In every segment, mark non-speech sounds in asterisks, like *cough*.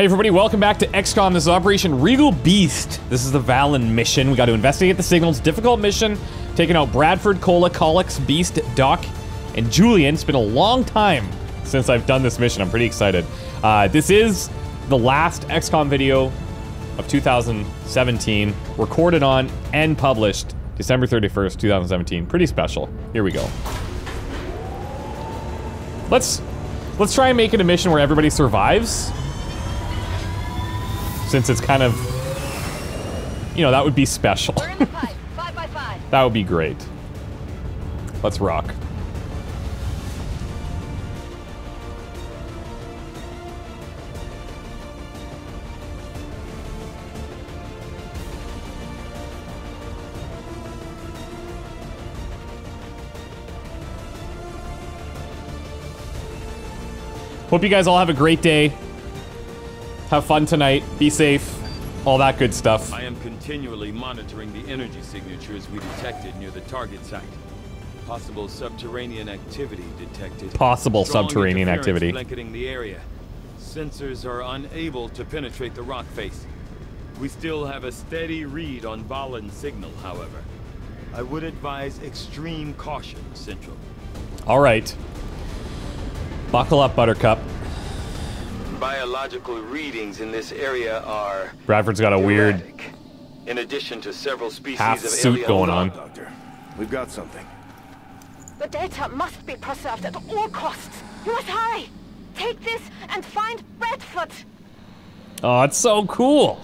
Hey everybody, welcome back to XCOM. This is Operation Regal Beast. This is the Vahlen mission. We got to investigate the signals. Difficult mission. Taking out Bradford, Cola, Colix, Beast, Doc, and Julian. It's been a long time since I've done this mission. I'm pretty excited. Uh, this is the last XCOM video of 2017, recorded on and published December 31st, 2017. Pretty special. Here we go. Let's let's try and make it a mission where everybody survives. Since it's kind of you know, that would be special. We're in the pipe. *laughs* Five by five. that would be great. Let's rock. Hope you guys all have a great day. Have fun tonight. Be safe. All that good stuff. I am continually monitoring the energy signatures we detected near the target site. Possible subterranean activity detected. Possible Strong subterranean activity. Blanketing the area. Sensors are unable to penetrate the rock face. We still have a steady read on Vahlen's signal, however. I would advise extreme caution, Central. All right. Buckle up, Buttercup. Biological readings in this area are Bradford's got a weird. In addition to several species half of suit going on. Doctor, we've got something. The data must be preserved at all costs. You must hurry. Take this and find Bradford. Oh, it's so cool.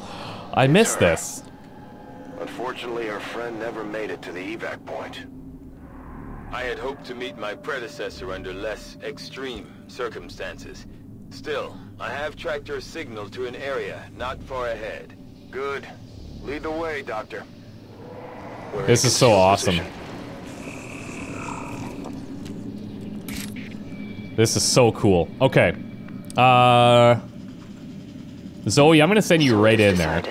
I missed this. Unfortunately, our friend never made it to the evac point. I had hoped to meet my predecessor under less extreme circumstances. Still, I have tracked your signal to an area not far ahead. Good. Lead the way, Doctor. We're This is so awesome. position. This is so cool. Okay. Uh Zoe, I'm gonna send you right in there.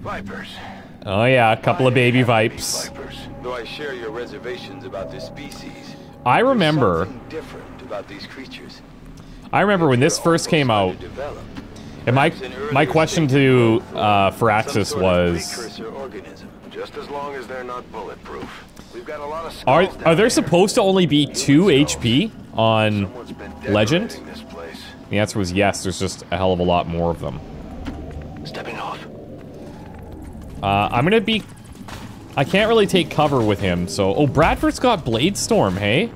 Vipers. Oh yeah, a couple of baby vipes. Vipers. Though I share your reservations about this species, I remember different about these creatures. I remember when this first came out, and my my question to uh Firaxis was. Just as long as they're not bulletproof. We've got a lot of Are are there supposed to only be two HP on Legend? decorating This place. The answer was yes, there's just a hell of a lot more of them. Stepping off. Uh, I'm gonna be... I can't really take cover with him, so... Oh, Bradford's got Blade Storm, hey?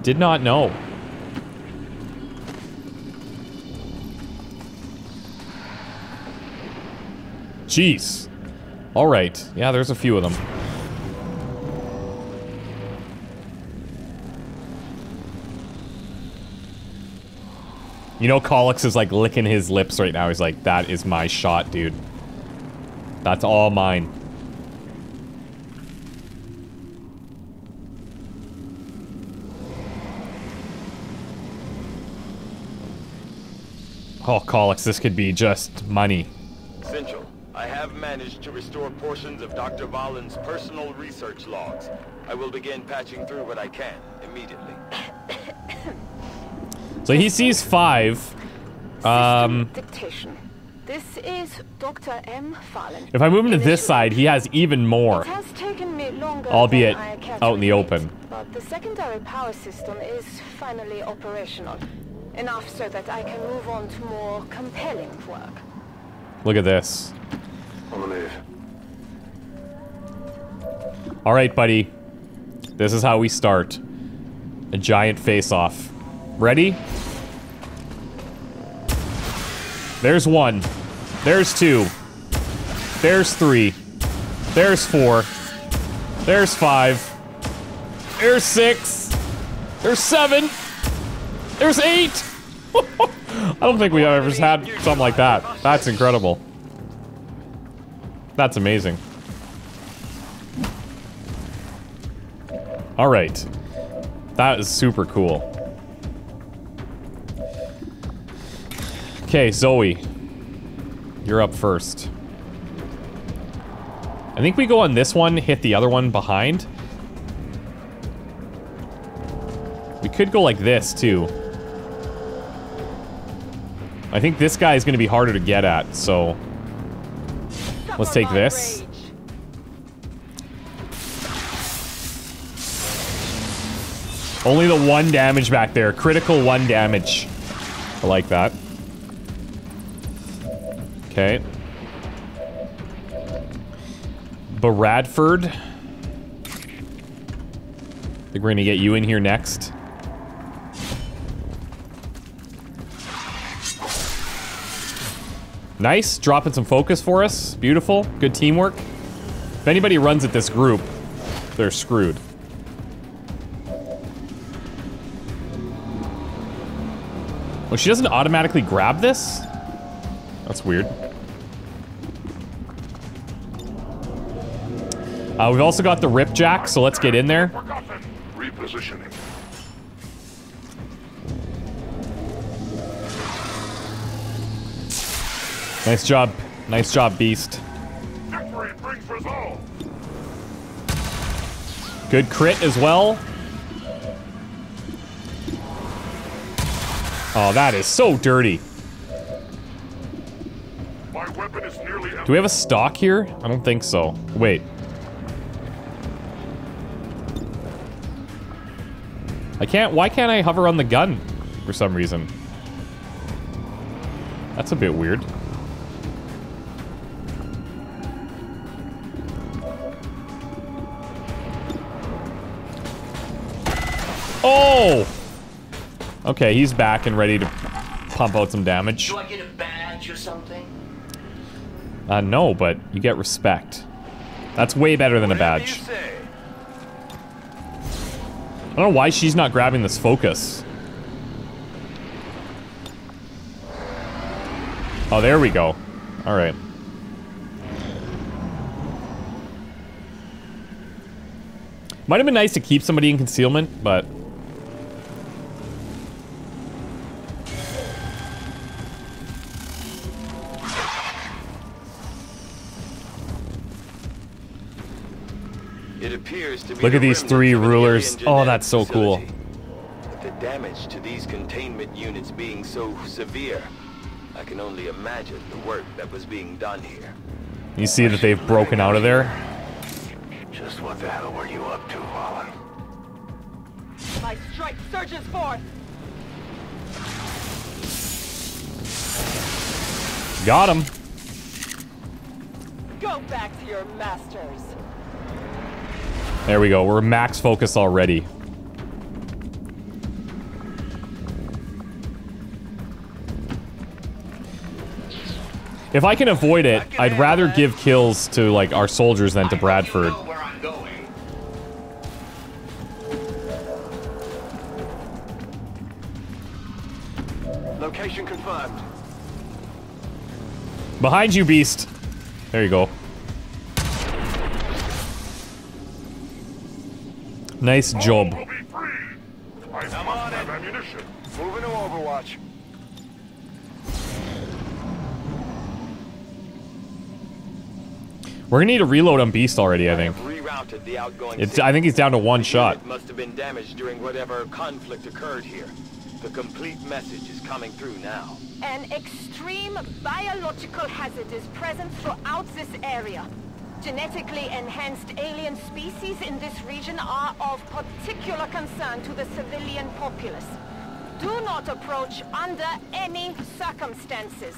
Did not know. Jeez. Alright. Yeah, there's a few of them. You know Colix is like licking his lips right now. He's like, that is my shot, dude. That's all mine. Oh, Colix, this could be just money. Central, I have managed to restore portions of Dr. Vahlen's personal research logs. I will begin patching through what I can immediately. *coughs* So he sees five. Um, dictation. This is Dr. M. Vahlen. if I move him to this side, he has even more. It has taken me longer Albeit than I out in the open. But the secondary power system is finally operational. Enough so that I can move on to more compelling work. Look at this. On the move. All right, buddy. This is how we start. A giant face-off. Ready? There's one. There's two. There's three. There's four. There's five. There's six. There's seven. There's eight. *laughs* I don't think we've ever had something like that. That's incredible. That's amazing. All right. That is super cool. Okay, Zoe. You're up first. I think we go on this one, hit the other one behind. We could go like this, too. I think this guy is going to be harder to get at, so... Let's take this. Only the one damage back there. Critical one damage. I like that. Okay. Bradford. I think we're gonna get you in here next. Nice, dropping some focus for us. Beautiful, good teamwork. If anybody runs at this group, they're screwed. Well, she doesn't automatically grab this? That's weird. Uh, we've also got the Ripjack, so let's get in there. Repositioning. Nice job. Nice job, Beast. Good crit as well. Oh, that is so dirty. Is. Do we have a stock here? I don't think so. Wait. I can't- why can't I hover on the gun for some reason? That's a bit weird. Oh! Okay, he's back and ready to pump out some damage. Do I get a badge or something? Uh, no, but you get respect. That's way better than a badge. I don't know why she's not grabbing this focus. Oh, there we go. Alright. Might have been nice to keep somebody in concealment, but... Look at these three rulers. Oh, that's so cool. facility. With the damage to these containment units being so severe, I can only imagine the work that was being done here. You see that they've broken out of there? Just what the hell were you up to, Vahlen? My strike surges forth! Got him. Go back to your masters! There we go. We're max focus already. If I can avoid it, I'd rather give kills to, like, our soldiers than to Bradford. I know where I'm going. Location confirmed. Behind you, Beast. There you go. Nice job. Will be free. I ammunition. Moving to Overwatch. We're gonna need to reload on Beast already, I think. have rerouted the outgoing It's. I think he's down to one shot. must have been damaged during whatever conflict occurred here. The complete message is coming through now. An extreme biological hazard is present throughout this area. Genetically enhanced alien species in this region are of particular concern to the civilian populace. Do not approach under any circumstances.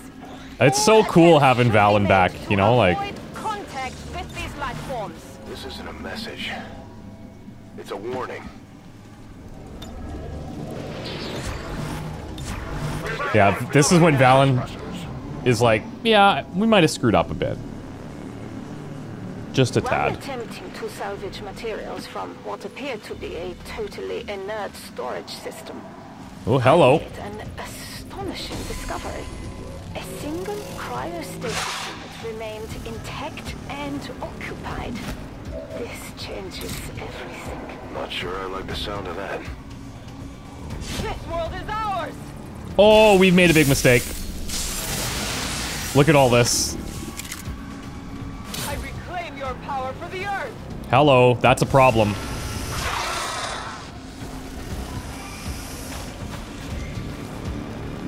It's so cool having Vahlen back, you know, like- avoid contact with these life forms. This isn't a message. It's a warning. Yeah, this is when Vahlen is like, yeah, we might have screwed up a bit. Just a While tad. attempting to salvage materials from what appeared to be a totally inert storage system, Oh, hello. made an astonishing discovery. A single cryostasis unit remained intact and occupied. This changes everything. Not sure I like the sound of that. This world is ours! Oh, we've made a big mistake. Look at all this power for the Earth. Hello, that's a problem.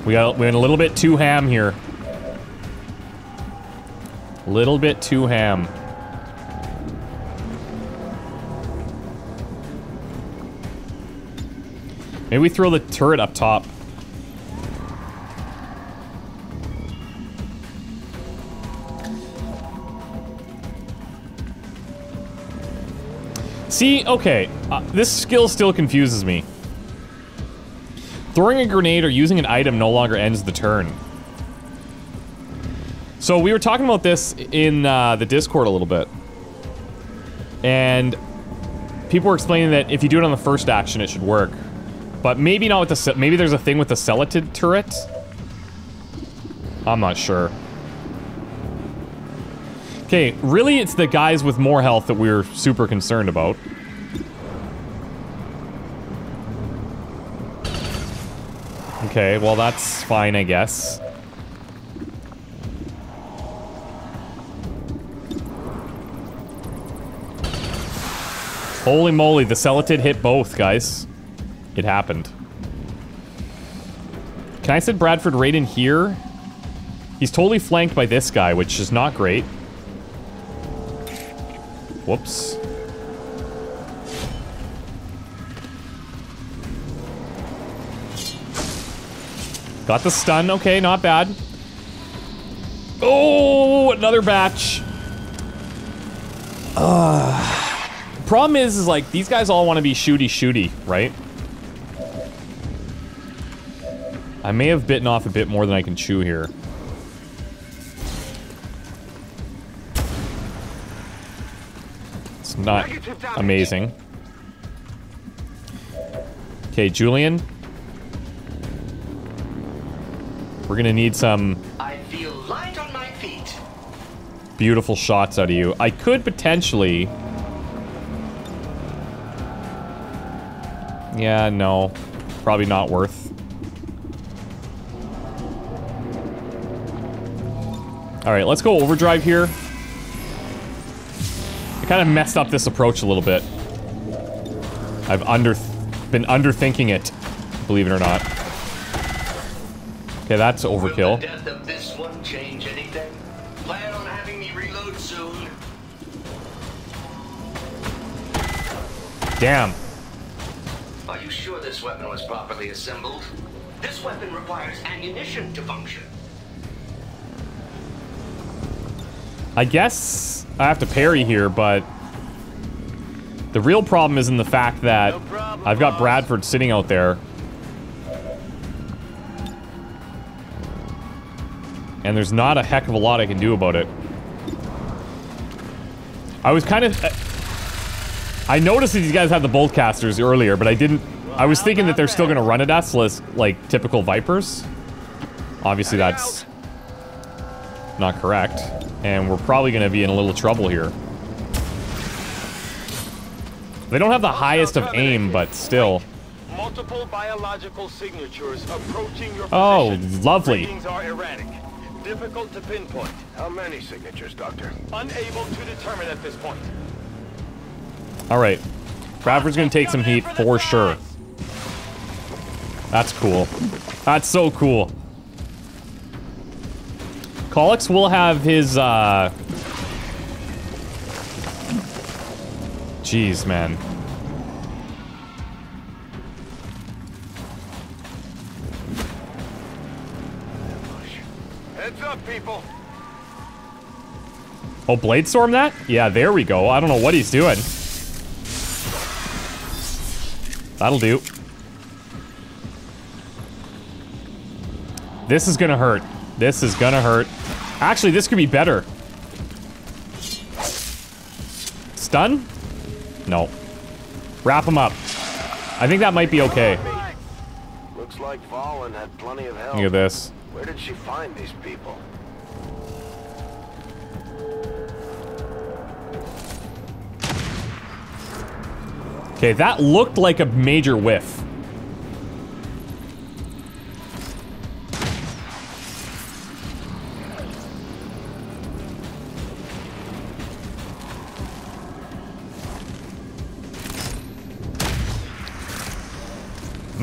We got we went a little bit too ham here. Little bit too ham. Maybe we throw the turret up top. See, okay, uh, this skill still confuses me. Throwing a grenade or using an item no longer ends the turn. So we were talking about this in uh, the Discord a little bit. And people were explaining that if you do it on the first action, it should work. But maybe not with the... Maybe there's a thing with the Celatid turret? I'm not sure. Okay, really it's the guys with more health that we're super concerned about. Okay, well that's fine, I guess. Holy moly, the Celatid hit both, guys. It happened. Can I send Bradford right in here? He's totally flanked by this guy, which is not great. Whoops. Got the stun. Okay, not bad. Oh, another batch. Uh, problem is, is like, these guys all want to be shooty-shooty, right? I may have bitten off a bit more than I can chew here. Not amazing. Okay, Julian. We're gonna need some I feel light on my feet. beautiful shots out of you. I could potentially... Yeah, no. Probably not worth. Alright, let's go overdrive here. Kind of messed up this approach a little bit. I've under been underthinking it, believe it or not. Okay, that's overkill. the death of this one change anything? Plan on having me reload soon. Damn. Are you sure this weapon was properly assembled? This weapon requires ammunition to function. I guess I have to parry here, but the real problem is in the fact that No problem, I've got. Bradford sitting out there. And there's not a heck of a lot I can do about it. I was kind of... I noticed that these guys had the bolt casters earlier, but I didn't... I was thinking that they're still going to run at us like, typical Vipers. Obviously, that's not correct. And we're probably going to be in a little trouble here. They don't have the highest of aim, but still. Multiple biological signatures approaching your Oh, position. lovely. Readings are erratic. Difficult to pinpoint. How many signatures, Doctor? Unable to determine at this point. All right. Bradford's going to take some heat for sure. That's cool. That's so cool. Colix will have his, uh... Jeez, man. Heads up, people. Oh, Blade Storm that? Yeah, there we go. I don't know what he's doing. That'll do. This is gonna hurt. This is gonna hurt. Actually, this could be better. Stun? No. Wrap him up. I think that might be okay. Looks like Vahlen had plenty of help. Look at this. Where did she find these people? Okay, that looked like a major whiff.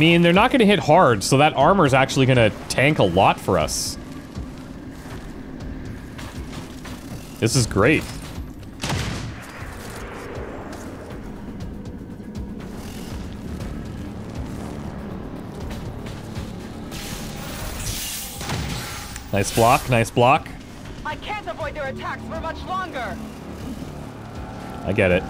Mean, they're not going to hit hard, so that armor is actually going to tank a lot for us. This is great. Nice block, nice block. I can't avoid their attacks for much longer. I get it.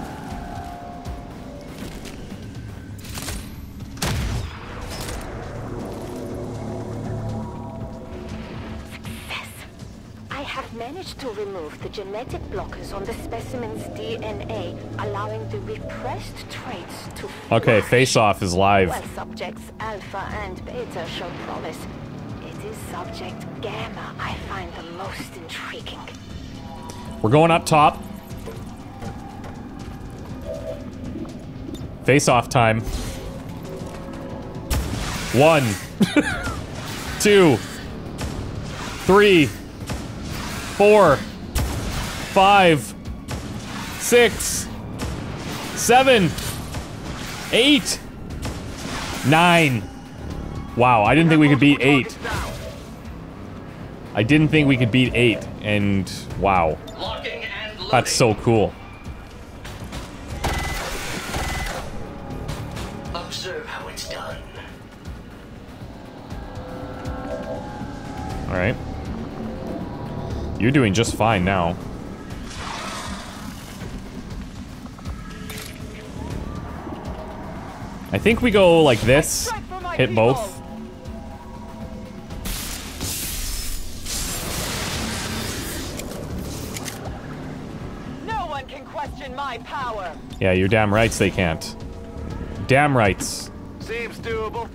To remove the genetic blockers on the specimen's DNA, allowing the repressed traits to Okay, face off is live. While subjects Alpha and Beta show promise, it is subject Gamma I find the most intriguing. We're going up top. Face off time. One, *laughs* two, three, four, five, six, seven, eight, nine. Wow, I didn't think we could beat eight. I didn't think we could beat eight, and wow. Locking and loading. That's so cool. You're doing just fine now. I think we go like this, Strike for my hit both. No one can question my power. Yeah, you're damn rights they can't. Damn rights. Seems doable.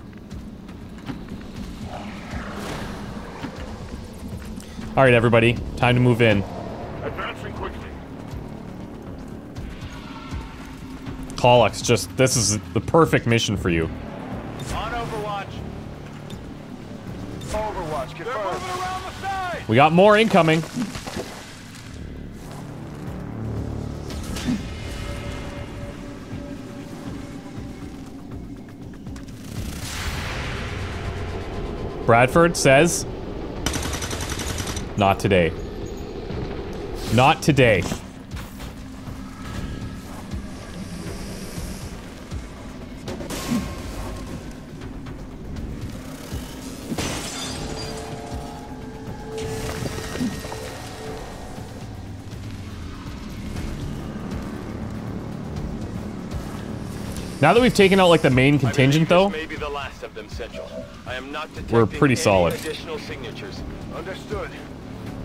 Alright, everybody. Time to move in. Advancing quickly. Pollux, just, this is the perfect mission for you. On Overwatch. Overwatch, confirmed. They're moving around the side. We got more incoming. Bradford says, not today. Not today. Now that we've taken out like the main contingent though, may the last of them, Central. I am not We're pretty solid. additional signatures. Understood.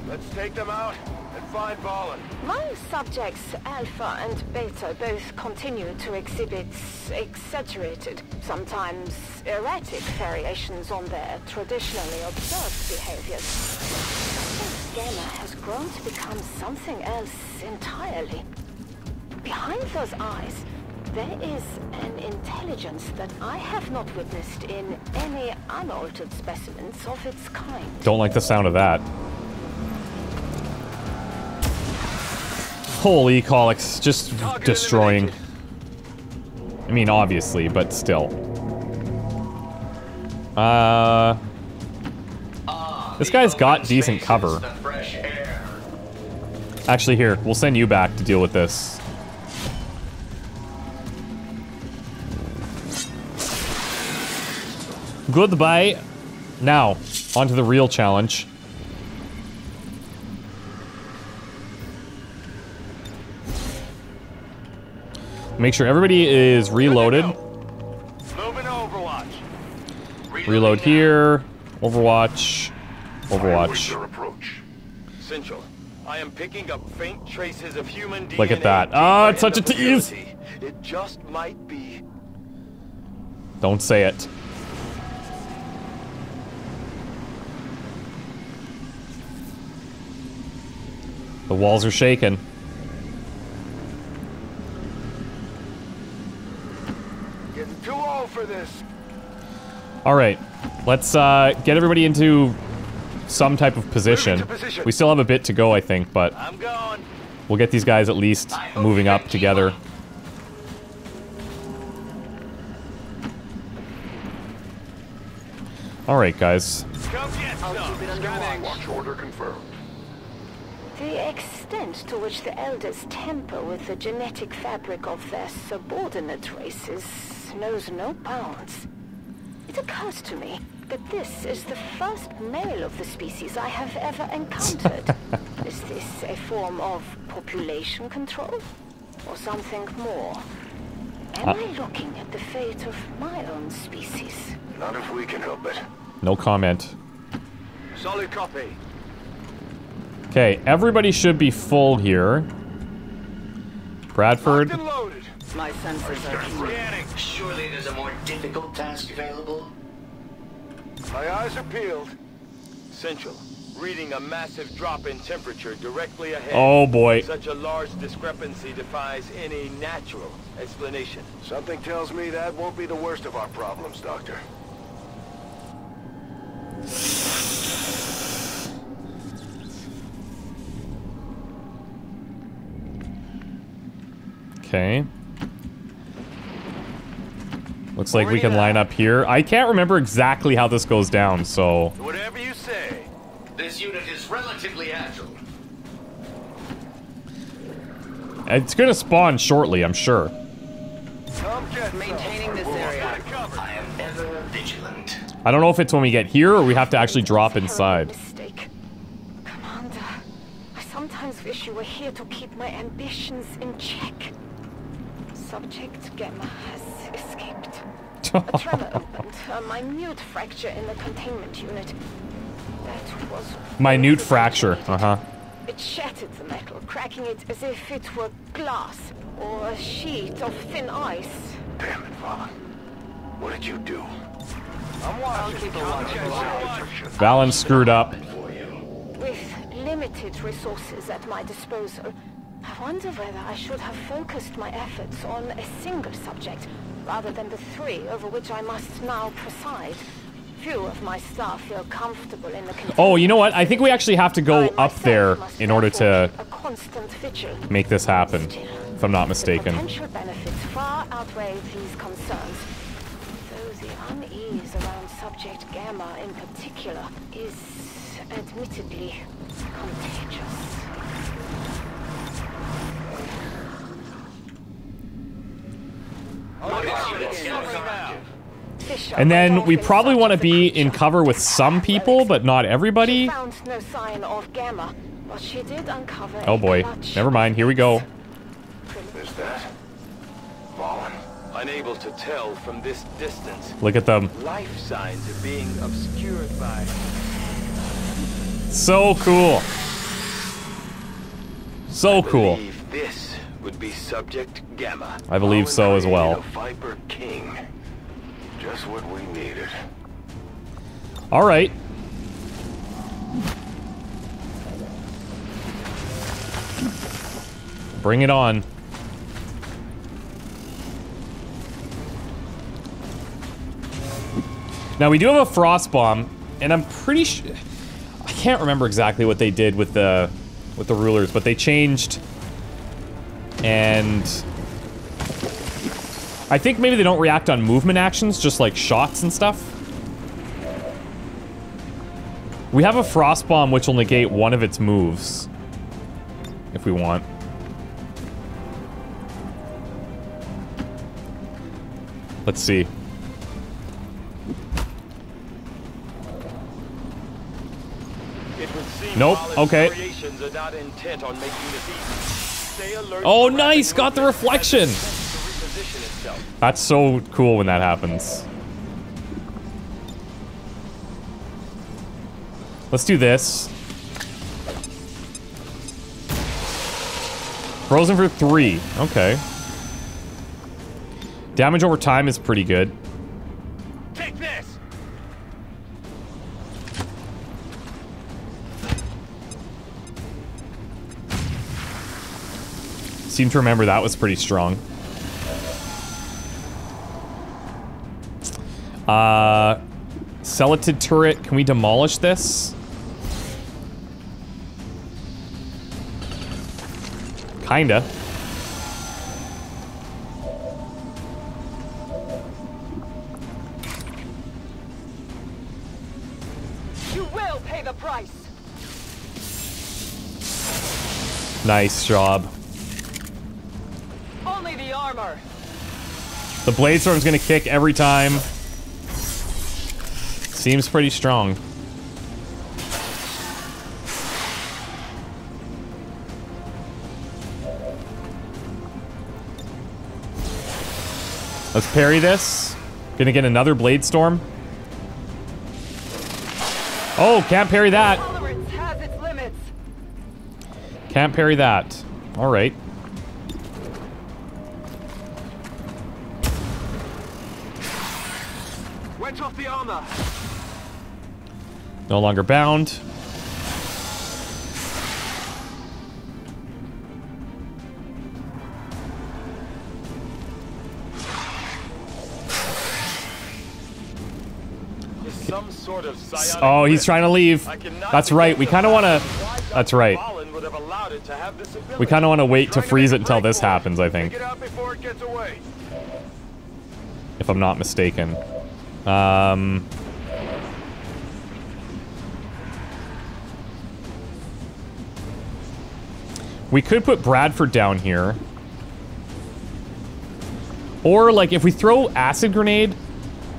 Let's take them out and find Vahlen. My subjects Alpha and Beta both continue to exhibit exaggerated, sometimes erratic variations on their traditionally observed behaviors. Subject Gamma has grown to become something else entirely. Behind those eyes, there is an intelligence that I have not witnessed in any unaltered specimens of its kind. don't like the sound of that. Holy colics, just Target destroying. eliminated. I mean, obviously, but still. Uh, This guy's got decent cover. The fresh air. actually, here, we'll send you back to deal with this. Goodbye. Now, on to the real challenge. Make sure everybody is reloaded. Moving Overwatch. Reload here. Overwatch. Overwatch. Central, I am picking up faint traces of human DNA. Look at that. Ah, it's such a tease. It just might be. Don't say it. The walls are shaking. For this. All right, let's uh, get everybody into some type of position. Position. We still have a bit to go, I think, but I'm going. we'll get these guys at least moving up together. All right, guys. Come get I'll some. keep it under Scanning. watch. order confirmed. The extent to which the Elders tamper with the genetic fabric of their subordinate races knows no bounds. It occurs to me that this is the first male of the species I have ever encountered. *laughs* is this a form of population control? Or something more? Am uh. I looking at the fate of my own species? Not if we can help it. No comment. Solid copy. Okay, everybody should be full here. Bradford. Locked and loaded. My sensors are keen. Scanning. Surely there's a more difficult task available? My eyes are peeled. Central. Reading a massive drop in temperature directly ahead. Oh boy. Such a large discrepancy defies any natural explanation. Something tells me that won't be the worst of our problems, Doctor. Okay. Looks like we can line uh, up here. I can't remember exactly how this goes down, so... Whatever you say. This unit is relatively agile. It's gonna spawn shortly, I'm sure. Come. Maintaining this area. get it covered. I am ever vigilant. I don't know if it's when we get here or we have to actually drop inside. Mistake. Commander, I sometimes wish you were here to keep my ambitions in check. Subject Gamma has escaped. A tremor opened, a minute fracture in the containment unit. That was Minute fracture, uh-huh. It shattered the metal, cracking it as if it were glass or a sheet of thin ice. Damn it, Vahlen. What did you do? I'm watching. keep a Come watch. get some. Vahlen screwed up. With limited resources at my disposal, I wonder whether I should have focused my efforts on a single subject rather than the three over which I must now preside. Few of my staff feel comfortable in the Oh, you know what? I think we actually have to go up there in order to make this happen, if I'm not The mistaken. potential benefits far outweigh these concerns. Though the unease around subject Gamma in particular is admittedly contagious. And then we probably want to be in cover with some people, but not everybody. found no sign of Gamma, but she did uncover Oh boy. Never mind, here we go. Is that? Vahlen? Unable to tell from this distance. Look at them. Life signs are being obscured by... So cool. So cool. believe this would be Subject Gamma. I believe so as well. Viper King. Just what we needed. All right. Bring it on. Now we do have a frost bomb, and I'm pretty sure I can't remember exactly what they did with the with the rulers, but they changed and I think maybe they don't react on movement actions, just like shots and stuff. We have a frost bomb which will negate one of its moves. If we want. Let's see. It would seem Nope, okay. Variations are not intent on making this easy. Stay alert Oh, nice, got the reflection. as it attempts to reposition itself. That's so cool when that happens. Let's do this. Frozen for three. Okay. Damage over time is pretty good. seem to remember that was pretty strong. Uh, Celatid turret, can we demolish this? Kinda. You will pay the price. Nice job. Only the armor. The Blade Storm's gonna kick every time. Seems pretty strong. Let's parry this. Gonna get another Blade Storm. Oh, can't parry that. Tolerance has its limits. Can't parry that. All right. No longer bound. Is some sort of psionic Oh, he's trying to leave. That's right. We kind of want to. That's right. Vahlen would have allowed it to have this ability. We kind of want to wait to freeze it until this happens, I think. Take it out before it gets away. If I'm not mistaken. Um. We could put Bradford down here. Or, like, if we throw Acid Grenade,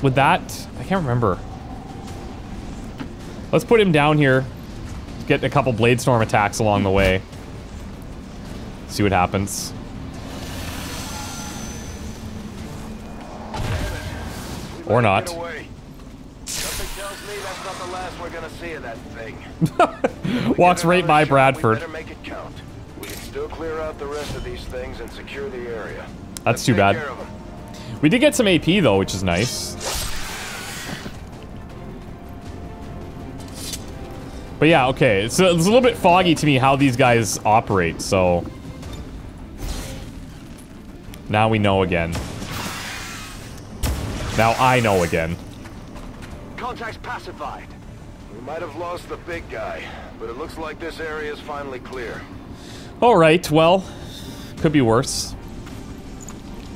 would that... I can't remember. Let's put him down here. Get a couple Blade Storm attacks along the way. See what happens. Or not. Get away. Something tells me that's not the last we're gonna see of that thing. *laughs* We Walks right by Bradford. We better make it count. We can still clear out the rest of these things and secure the area. That's too bad. care of 'em. We did get some AP though, which is nice. But yeah, okay. So it's a little bit foggy to me how these guys operate, so now we know again. Now I know again. Contact's pacified. We might have lost the big guy, but it looks like this area is finally clear. All right, well, could be worse.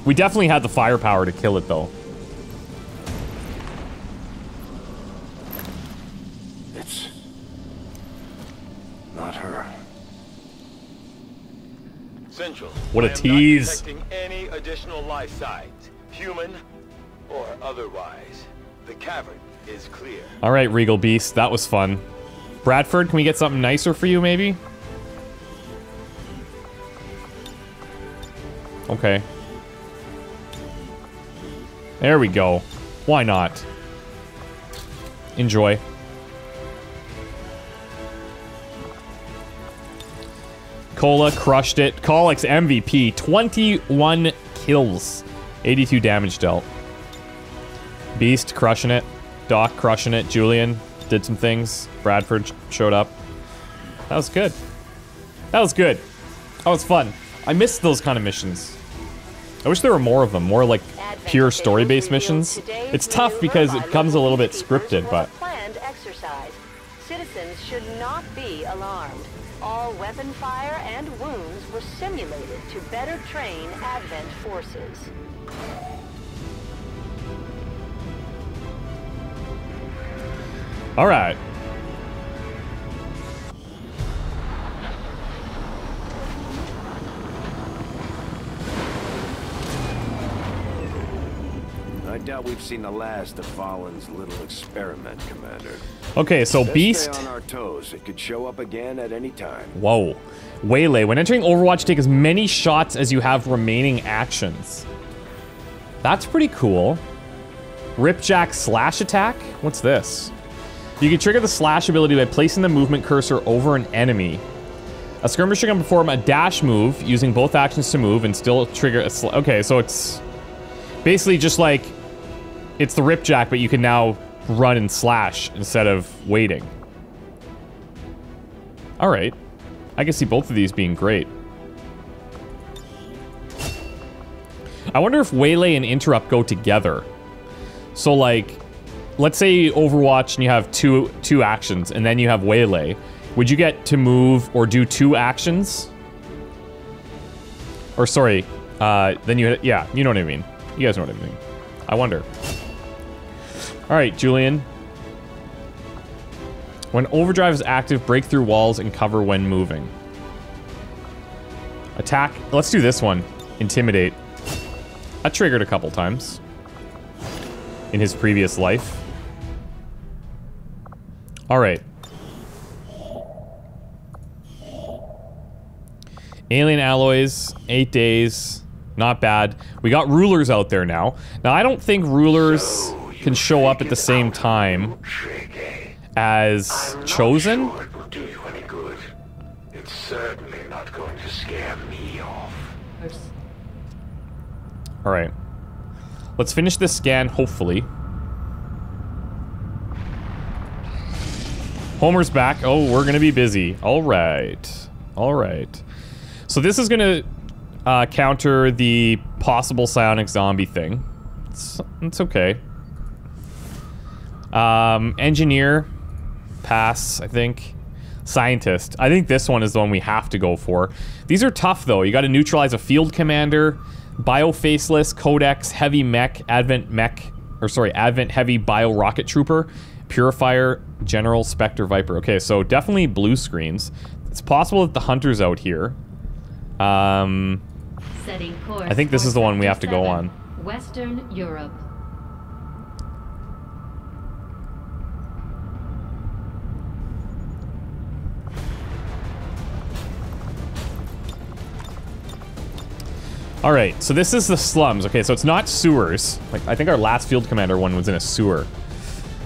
We definitely had the firepower to kill it though. It's not her. Central. What a tease. any additional life signs, human or otherwise. The cavern is clear. All right, Regal Beast, that was fun. Bradford, can we get something nicer for you, maybe? Okay. There we go. Why not? Enjoy. Cola crushed it. Colix MVP. 21 kills. 82 damage dealt. Beast crushing it. Doc crushing it. Julian did some things. Bradford showed up. That was good. That was good. That was fun. I missed those kind of missions. I wish there were more of them. More like pure story-based missions. It's tough because it comes a little bit scripted, but planned exercise. Citizens should not be alarmed. All weapon fire and wounds were simulated to better train Advent forces. all right. Doubt we've seen the last of Vahlen's little experiment, Commander. Okay, so Let's Beast. Stay on our toes. It could show up again at any time. Whoa. Waylay. When entering Overwatch, take as many shots as you have remaining actions. That's pretty cool. Ripjack slash attack? What's this? You can trigger the slash ability by placing the movement cursor over an enemy. A skirmisher can perform a dash move using both actions to move and still trigger a Okay, so it's basically just like it's the Ripjack, but you can now run and slash instead of waiting. All right. I can see both of these being great. I wonder if Waylay and Interrupt go together. So like, let's say Overwatch and you have two two actions, and then you have Waylay. Would you get to move or do two actions? Or sorry, uh, then you yeah, you know what I mean. You guys know what I mean. I wonder. All right, Julian. When overdrive is active, break through walls and cover when moving. Attack. Let's do this one. Intimidate. That triggered a couple times. In his previous life. Alright. Alien alloys, eight days. Not bad. We got rulers out there now. Now, I don't think rulers can show up at the same time as Chosen. It's certainly not going to scare me off. Alright. Let's finish this scan, hopefully. Homer's back. Oh, we're gonna be busy. Alright. Alright. So this is gonna uh, counter the possible psionic zombie thing. It's, it's okay. Um, engineer. Pass, I think. Scientist. I think this one is the one we have to go for. These are tough, though. You gotta neutralize a field commander, bio-faceless, codex, heavy mech, advent mech, or sorry, advent heavy bio rocket trooper, purifier, general, specter, viper. Okay, so definitely blue screens. It's possible that the hunter's out here. Um, Setting course I think this is the one we have to go on. Western Europe. All right, so this is the slums. Okay, so it's not sewers. Like I think our last field commander one was in a sewer.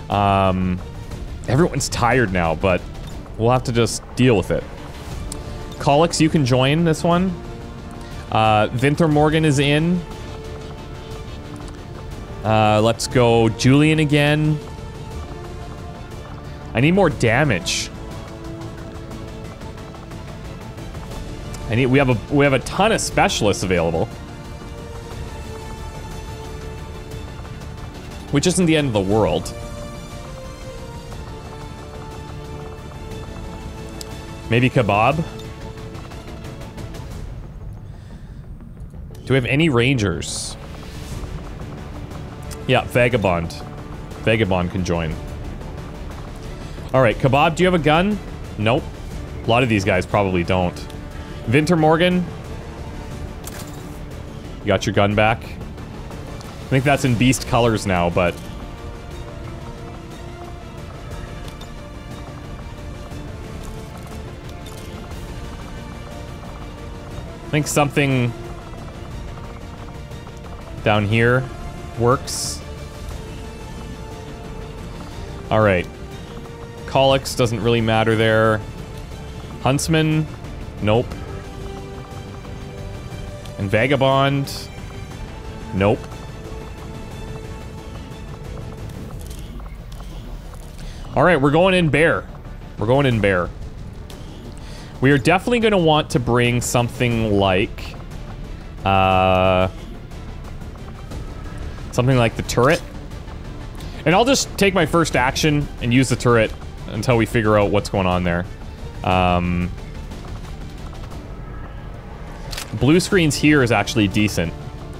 Um, everyone's tired now, but we'll have to just deal with it. Colix, you can join this one. Uh, Vinter Morgan is in. Uh, let's go Julian again. I need more damage. I need. We have a we have a ton of specialists available, which isn't the end of the world. Maybe kebab. Do we have any rangers? Yeah, vagabond. Vagabond can join. All right, kebab. Do you have a gun? Nope. A lot of these guys probably don't. Vinter Morgan. You got your gun back. I think that's in beast colors now, but... I think something down here works. Alright. Colix doesn't really matter there. Huntsman? Nope. And Vagabond? Nope. Alright, we're going in bear. We're going in bear. We are definitely going to want to bring something like... Uh... Something like the turret. And I'll just take my first action and use the turret until we figure out what's going on there. Um... Blue screens here is actually decent.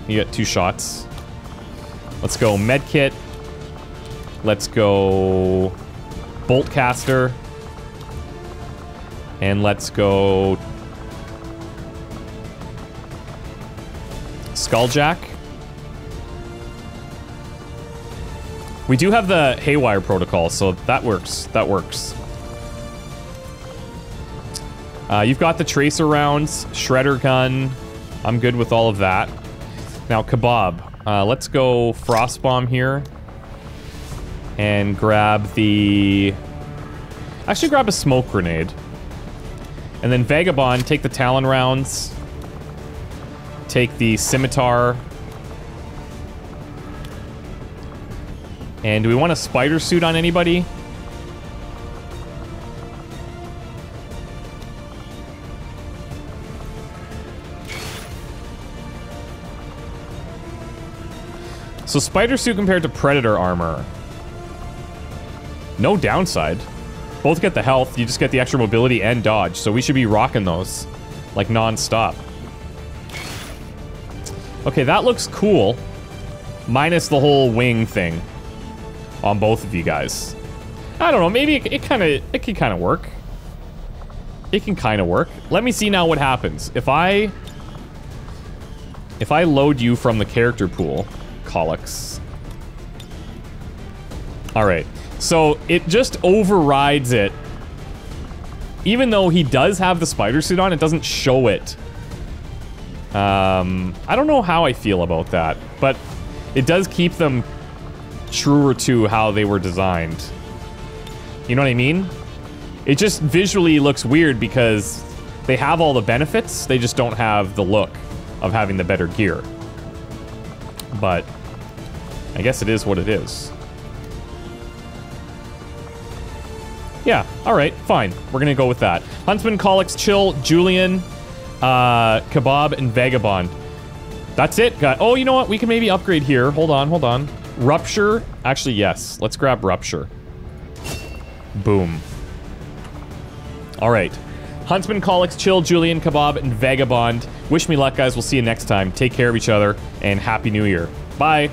You get two shots. Let's go medkit. Let's go boltcaster. And let's go skulljack. We do have the haywire protocol, so that works. That works. Uh, you've got the tracer rounds, shredder gun. I'm good with all of that. Now, kebab. Uh, let's go frost bomb here. And grab the... Actually, grab a smoke grenade. And then Vagabond, take the Talon rounds. Take the Scimitar. And do we want a spider suit on anybody? So spider suit compared to predator armor. No downside. Both get the health, you just get the extra mobility and dodge, so we should be rocking those. Like non-stop. Okay, that looks cool. Minus the whole wing thing. On both of you guys. I don't know, maybe it, it kind of, it can kind of work. It can kind of work. Let me see now what happens. If I if I load you from the character pool, Colix. All right. So it just overrides it. Even though he does have the spider suit on, it doesn't show it. Um, I don't know how I feel about that, but it does keep them truer to how they were designed. You know what I mean? It just visually looks weird because they have all the benefits, they just don't have the look of having the better gear. But I guess it is what it is. Yeah, alright, fine. We're gonna go with that. Huntsman, Colix, Chill, Julian, uh, Kebab, and Vagabond. That's it, guy. Oh, you know what? We can maybe upgrade here. Hold on, hold on. Rupture. Actually, yes. Let's grab Rupture. Boom. Alright. Huntsman, Colix, Chill, Julian, Kebab, and Vagabond. Wish me luck, guys. We'll see you next time. Take care of each other, and Happy New Year. Bye.